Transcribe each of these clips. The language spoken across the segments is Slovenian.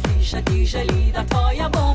dice, dice lì da toia boia.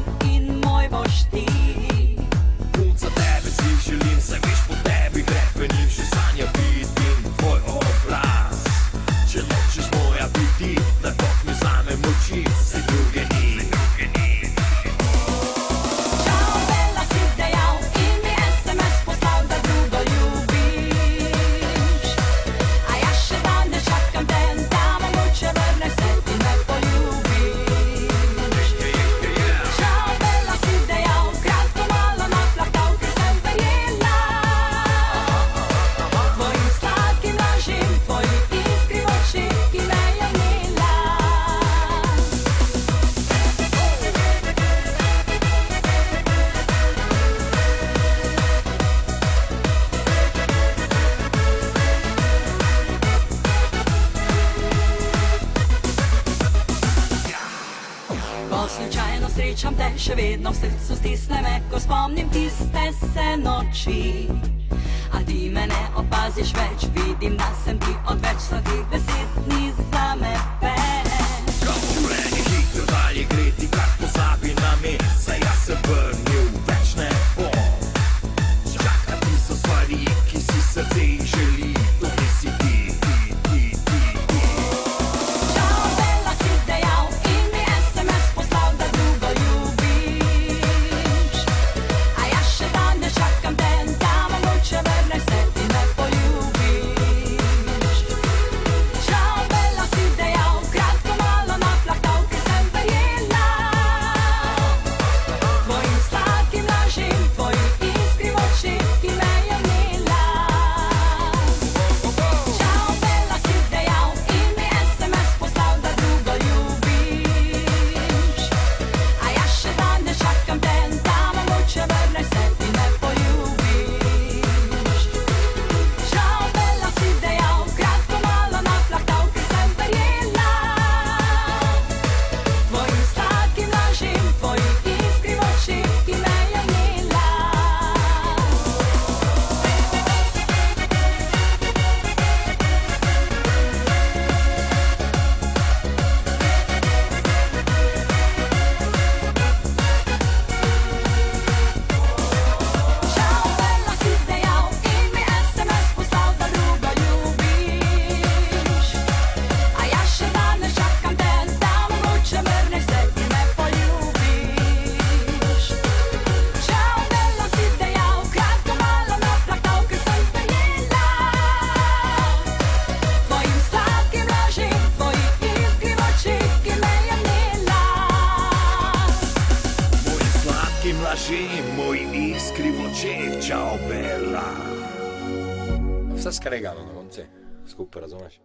srečam te, še vedno v srcu stisne me, ko spomnim tiste se noči. A ti me ne opaziš več, vidim, da sem ti odveč sladkih besed. baby, scrivo c'è, ciao bella. Sta scaricando con te, scoop razumaci.